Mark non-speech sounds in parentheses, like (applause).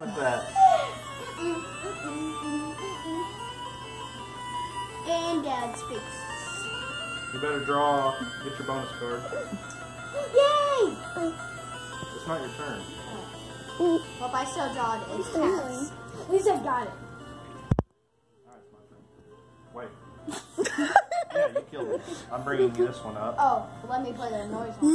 What's that? And Dad's face. You better draw. Get your bonus card. Yay! It's not your turn. Well, if I still draw it, it's cats. At least I've got it. Alright, it's my turn. Wait. (laughs) yeah, you killed it. I'm bringing this one up. Oh, let me play the noise one.